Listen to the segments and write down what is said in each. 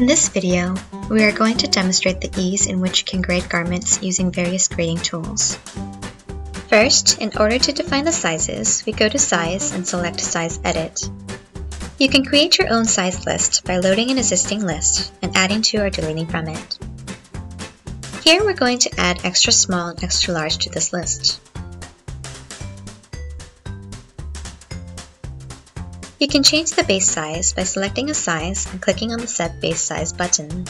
In this video, we are going to demonstrate the ease in which you can grade garments using various grading tools. First, in order to define the sizes, we go to Size and select Size Edit. You can create your own size list by loading an existing list and adding to or deleting from it. Here we're going to add extra small and extra large to this list. You can change the base size by selecting a size and clicking on the Set Base Size button.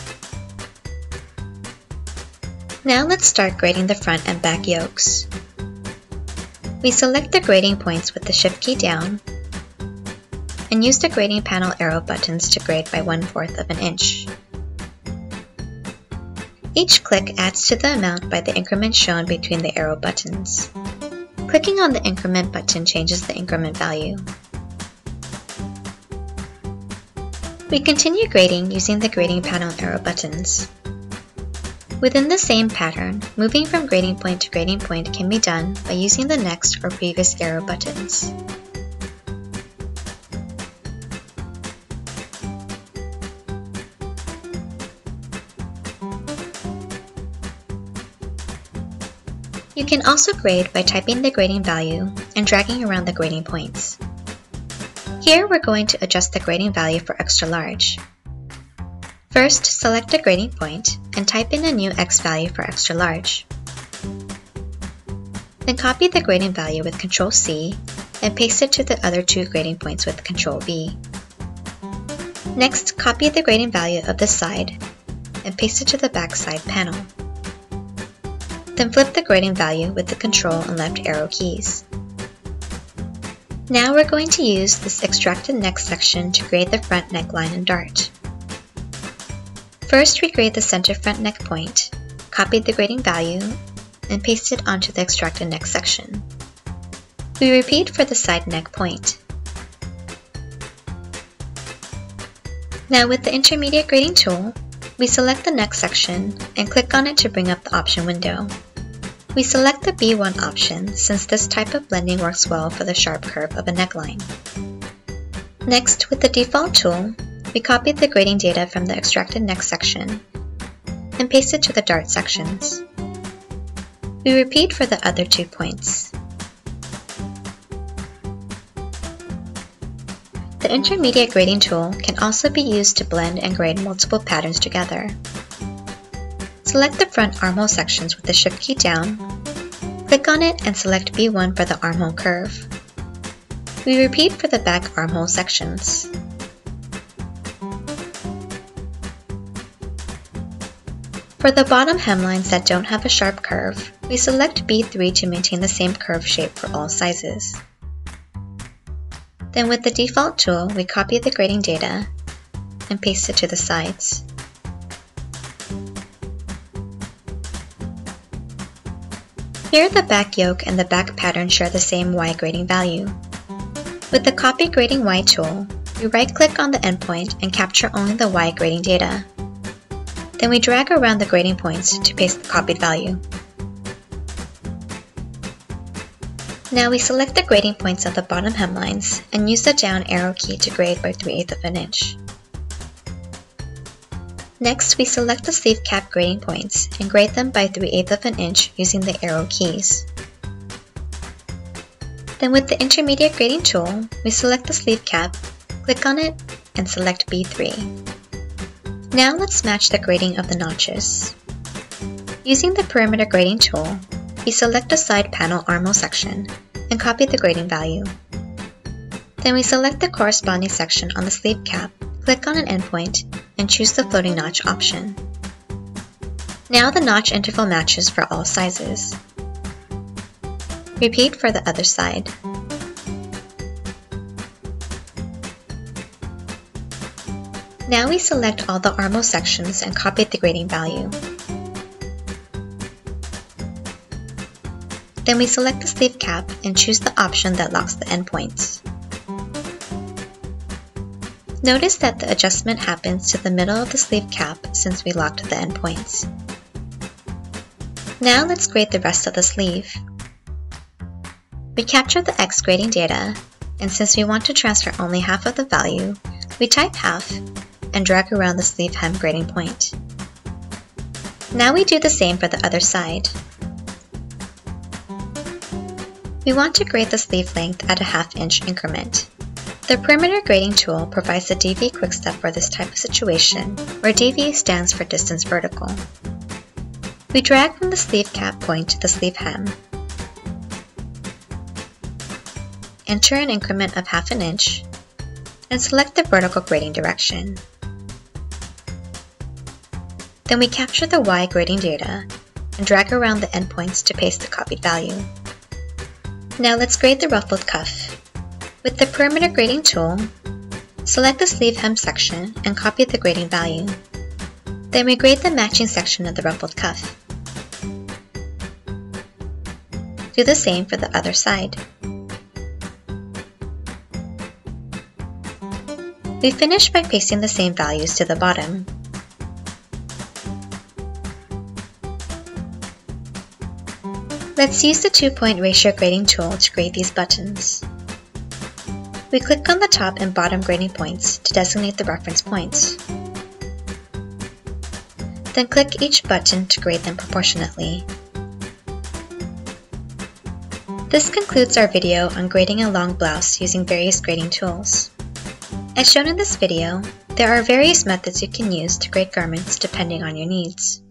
Now let's start grading the front and back yokes. We select the grading points with the Shift key down and use the grading panel arrow buttons to grade by 1 4th of an inch. Each click adds to the amount by the increment shown between the arrow buttons. Clicking on the increment button changes the increment value. We continue grading using the grading panel arrow buttons. Within the same pattern, moving from grading point to grading point can be done by using the next or previous arrow buttons. You can also grade by typing the grading value and dragging around the grading points. Here we're going to adjust the grading value for extra large. First, select a grading point and type in a new X value for extra large. Then copy the grading value with Ctrl C and paste it to the other two grading points with Ctrl V. Next, copy the grading value of this side and paste it to the back side panel. Then flip the grading value with the Ctrl and left arrow keys. Now we're going to use this extracted neck section to grade the front neckline and dart. First we grade the center front neck point, copy the grading value, and paste it onto the extracted neck section. We repeat for the side neck point. Now with the intermediate grading tool, we select the neck section and click on it to bring up the option window. We select the B1 option since this type of blending works well for the sharp curve of a neckline. Next, with the default tool, we copy the grading data from the extracted neck section and paste it to the dart sections. We repeat for the other two points. The intermediate grading tool can also be used to blend and grade multiple patterns together. Select the front armhole sections with the Shift key down, click on it and select B1 for the armhole curve. We repeat for the back armhole sections. For the bottom hemlines that don't have a sharp curve, we select B3 to maintain the same curve shape for all sizes. Then with the default tool, we copy the grading data and paste it to the sides. Here the back yoke and the back pattern share the same Y grading value. With the Copy Grading Y tool, we right-click on the endpoint and capture only the Y grading data. Then we drag around the grading points to paste the copied value. Now we select the grading points of the bottom hemlines and use the down arrow key to grade by 3 8 of an inch. Next, we select the sleeve cap grading points and grade them by 3 8 of an inch using the arrow keys. Then with the intermediate grading tool, we select the sleeve cap, click on it, and select B3. Now let's match the grading of the notches. Using the perimeter grading tool, we select the side panel armhole section and copy the grading value. Then we select the corresponding section on the sleeve cap, click on an endpoint, and choose the floating notch option. Now the notch interval matches for all sizes. Repeat for the other side. Now we select all the armhole sections and copy the grading value. Then we select the sleeve cap and choose the option that locks the endpoints. Notice that the adjustment happens to the middle of the sleeve cap since we locked the endpoints. Now let's grade the rest of the sleeve. We capture the X grading data, and since we want to transfer only half of the value, we type half and drag around the sleeve hem grading point. Now we do the same for the other side. We want to grade the sleeve length at a half inch increment. The perimeter grading tool provides a DV quick step for this type of situation, where DV stands for distance vertical. We drag from the sleeve cap point to the sleeve hem. Enter an increment of half an inch, and select the vertical grading direction. Then we capture the Y grading data and drag around the endpoints to paste the copied value. Now let's grade the ruffled cuff. With the perimeter grading tool, select the sleeve hem section and copy the grading value. Then we grade the matching section of the ruffled cuff. Do the same for the other side. We finish by pasting the same values to the bottom. Let's use the two-point ratio grading tool to grade these buttons. We click on the top and bottom grading points to designate the reference points. Then click each button to grade them proportionately. This concludes our video on grading a long blouse using various grading tools. As shown in this video, there are various methods you can use to grade garments depending on your needs.